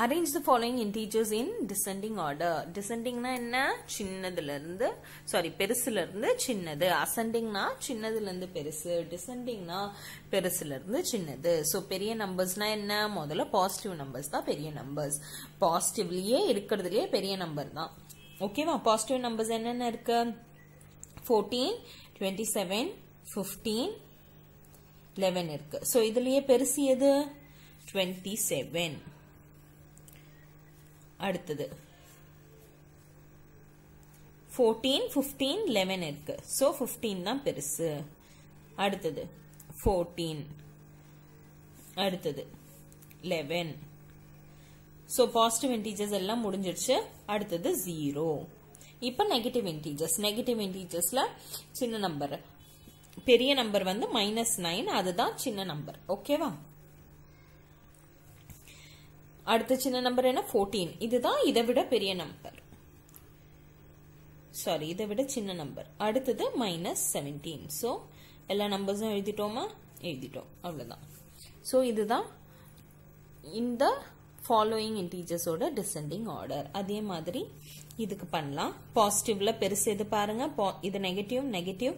Arrange the following integers in descending order டிசெண்டிங்னா என்ன? சின்னதுல இருந்து சாரி பெருசுல இருந்து சின்னது. அசெண்டிங்னா சின்னதுல இருந்து பெருசு. டிசெண்டிங்னா பெருசுல இருந்து சின்னது. ஸோ பெரிய நம்பர்ஸ்னா என்ன? முதல்ல பாசிட்டிவ் நம்பர்ஸ் தான் பெரிய நம்பர்ஸ் பாசிட்டிவ்லயே இருக்கிறதுலயே பெரிய நம்பர் தான். ஓகேவா பாசிட்டிவ் நம்பர்ஸ் என்னென்ன இருக்கு? Fourteen twenty seven fifteen eleven இருக்கு. ஸோ இதுலயே பெருசு எது? டுவெண்ட்டி செவன் அடுத்தது. ஃபோர்டீன் ஃபிஃப்டீன் லெவன் இருக்கு. ஸோ ஃபிஃப்டீன் தான் பெருசு. அடுத்தது. ஃபோர்டீன் அடுத்தது. லெவன் ஸோ பாசிட்டிவ் இன்டீஜர்ஸ் எல்லாம் முடிஞ்சிடுச்சு. அடுத்தது ஜீரோ இப்போ நெகட்டிவ் இன்டீஜர்ஸ் நெகட்டிவ் இன்டீஜர்ஸ்ல சின்ன நம்பர் பெரிய நம்பர் வந்து மைனஸ் நைன் அதுதான் சின்ன நம்பர் ஓகேவா அடுத்த சின்ன நம்பர் என்ன? ஃபோர்டீன் இதுதான் இதை விட பெரிய நம்பர் சாரி இதை விட சின்ன நம்பர் அடுத்தது மைனஸ் செவன்டீன் ஸோ எல்லா நம்பர்ஸும் எழுதிட்டோமா? எழுதிட்டோம். அவ்வளோதான் ஸோ இதுதான் இந்த ஃபாலோயிங் இன்டீஜர்ஸோட டிசெண்டிங் ஆர்டர் அதே மாதிரி இதுக்கு பண்ணலாம். பாசிட்டிவ்ல பெருசு எது பாருங்க. இது நெகட்டிவ் நெகட்டிவ்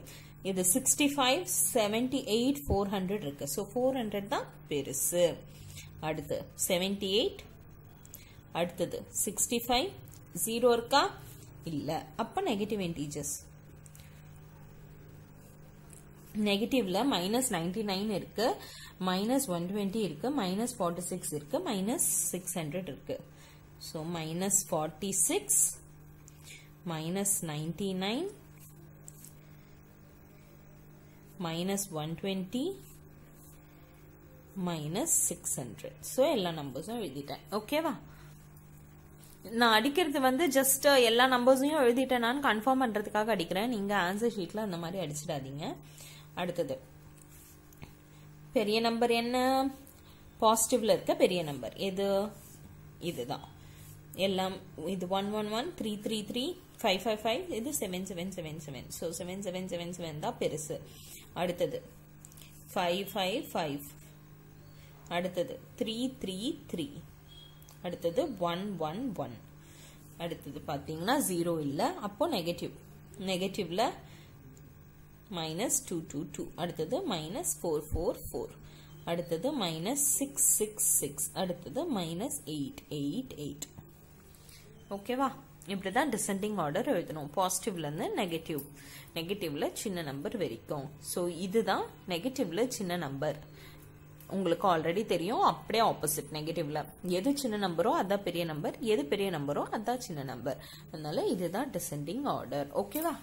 இது sixty five seventy eight four hundred இருக்கு. ஸோ ஃபோர் ஹண்ட்ரட் தான் பெருசு. அடுத்து செவன்டி எயிட் அடுத்தது சிக்ஸ்டி ஃபைவ் ஜீரோ இருக்கா? இல்ல. அப்ப நெகட்டிவ் இன்டீஜர்ஸ் நெகட்டிவ்ல மைனஸ் நைன்டி நைன் இருக்கு மைனஸ் ஒன் டுவெண்ட்டி இருக்கு மைனஸ் ஃபார்ட்டி சிக்ஸ் இருக்கு மைனஸ் சிக்ஸ் ஹண்ட்ரட் இருக்கு. So minus forty six minus ninety nine minus one twenty minus six hundred so எல்லா நம்பர்ஸும் எழுதிட்டேன். ஓகேவா நான் அடிக்கிறது வந்து ஜஸ்ட் uh, எல்லா நம்பர்ஸையும் எழுதிட்டேன். நான் கன்ஃபார்ம் பண்றதுக்காக அடிக்கிறேன். நீங்க ஆன்சர் ஷீட்ல அந்த மாதிரி அடிச்சிடாதீங்க. அடுத்தது. பெரிய நம்பர் என்ன? பாசிட்டிவ்ல இருக்க பெரிய நம்பர் எது? இதுதான். எல்லாம் இது one one one three three three five five five இது seven seven seven seven so seven seven seven seven தான் பெருசு. அடுத்தது. ஃபைவ் ஃபைவ் ஃபைவ் அடுத்தது த்ரீ த்ரீ த்ரீ அடுத்தது ஒன் ஒன் ஒன் அடுத்தது பார்த்தீங்கன்னா ஜீரோ இல்லை அப்போ நெகட்டிவ் நெகட்டிவ்ல மைனஸ் டூ டூ டூ அடுத்தது மைனஸ் ஃபோர் ஃபோர் ஃபோர் அடுத்தது மைனஸ் சிக்ஸ் சிக்ஸ் சிக்ஸ் அடுத்தது மைனஸ் எயிட் எயிட் எயிட் ஓகேவா இப்படிதான் டிசெண்டிங் ஆர்டர் எழுதணும். பாசிட்டிவ்லேருந்து நெகட்டிவ் நெகட்டிவ்ல சின்ன நம்பர் வரைக்கும். ஸோ இதுதான் நெகட்டிவ்ல சின்ன நம்பர் உங்களுக்கு ஆல்ரெடி தெரியும். அப்படியே ஆப்போசிட் நெகட்டிவ்ல எது சின்ன நம்பரோ அதான் பெரிய நம்பர் எது பெரிய நம்பரோ அதான் சின்ன நம்பர் அதனால இதுதான் டிசெண்டிங் ஆர்டர் ஓகேவா